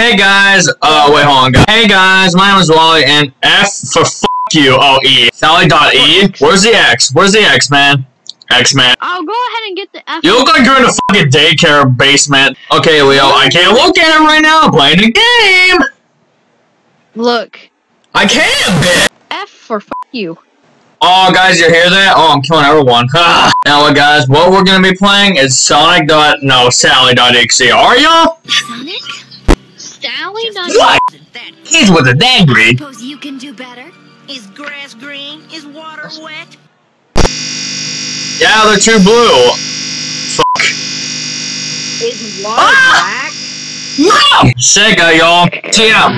Hey guys, uh, wait, hold on, guys. Hey guys, my name is Wiley, and F for fuck you, oh, E. Sally.E? Where's the X? Where's the X, man? X, man. I'll go ahead and get the F. You look like you're in a fucking daycare basement. Okay, Leo, I can't look at it right now. I'm playing a game. Look. I can't, bitch. F for fuck you. Oh, guys, you hear that? Oh, I'm killing everyone. now, what, guys, what we're gonna be playing is Sonic. Dot, no, Sally. Dot Sally.exe. Are y'all? Sonic? Sally? What? He's with a dang green. Suppose you can do better. Is grass green? Is water wet? Yeah, they're too blue. Fuck. Is water Ah! black? No! Sega, y'all. TM.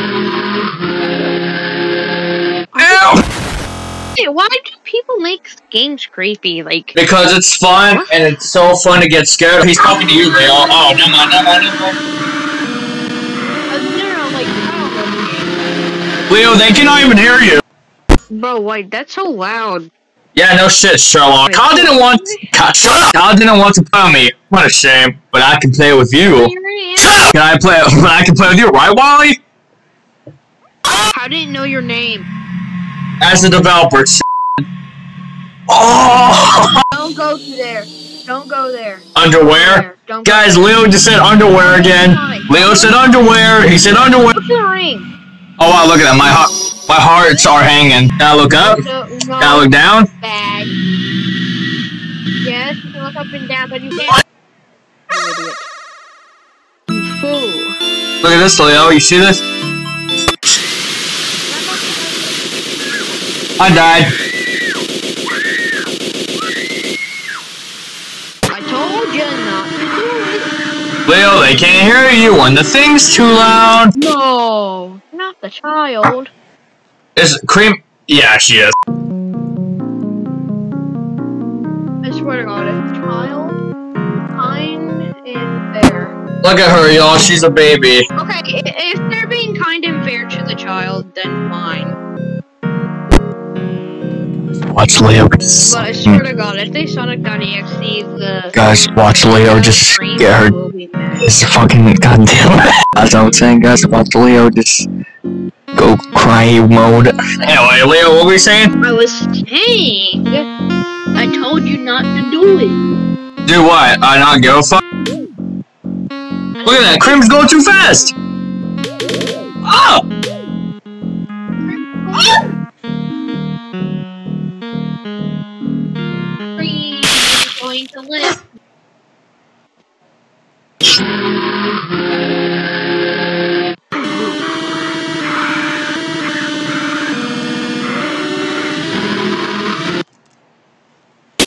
Ew! Hey, why do people make games creepy? Like, Because it's fun, and it's so fun to get scared. He's talking to you, Leo. Oh, never mind, never mind, never mind. uh, no, like, I Leo, they cannot even hear you. Bro, wait, that's so loud. Yeah, no shit, Sherlock. Kyle didn't want. Kyle, shut up. Kyle didn't want to play with me. What a shame. But I can play with you. Shut up. Can I play? But I can play with you, right, Wiley? How didn't know your name? As a developer. Oh, Don't go there. Don't go there. underwear. Don't Guys, Leo just said underwear again. Leo said underwear. He said underwear. What's the ring? Oh wow, look at that. My heart, my hearts are hanging. Can I look up? No, no, Can I look down? bad. Yes, you can look up and down, but you can't. You idiot. Fool. Look at this, Leo. You see this? I died. I told you not to do Leo, they can't hear you when the thing's too loud. No, not the child. Is cream? Yeah, she is. I swear to God, it's child, kind, and fair. Look at her, y'all. She's a baby. Okay, if they're being kind and fair to the child, then fine. Watch Leo. But I swear to God, if they Sonic.exe the Guys, watch Leo just get her. will be mad. It's fucking goddamn. As I was saying, guys, watch Leo just go cry mode. Anyway, Leo, what were we saying? I was saying, I told you not to do it. Do what? I not give a fuck. Look at that. Cream's going too fast. Oh! Cream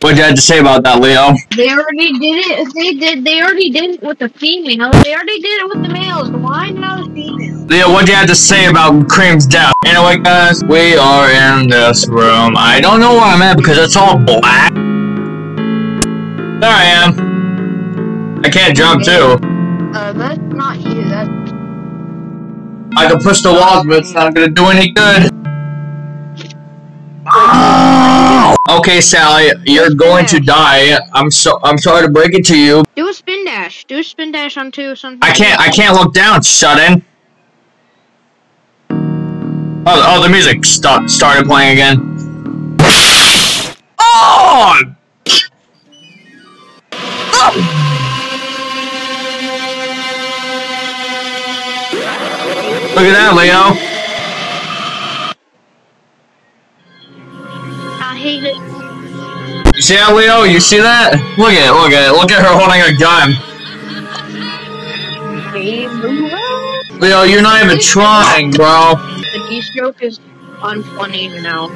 What do you had to say about that, Leo? They already did it. They did. They already did it with the females. They already did it with the males. Why not the females? Leo, what you had to say about Cream's death? Anyway, guys, we are in this room. I don't know where I'm at because it's all black. There I am. I can't jump too. Uh, that's not you. That's I can push the walls, but it's not gonna do any good. Okay, Sally, you're going to die. I'm so I'm sorry to break it to you. do a spin dash. Do a spin dash on two. Something. I can't I can't look down. Shut in. Oh, oh, the music st started playing again. Oh! Look at that, Leo. See that, Leo? You see that? Look at it, look at it. Look at her holding a gun. Leo, you're not even trying, bro. The keystroke is unfunny now.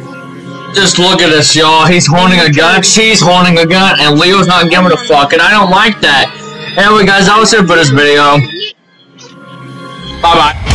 Just look at this, y'all. He's holding a gun, she's holding a gun, and Leo's not giving a fuck, and I don't like that. Anyway, guys, that was it for this video. Bye-bye.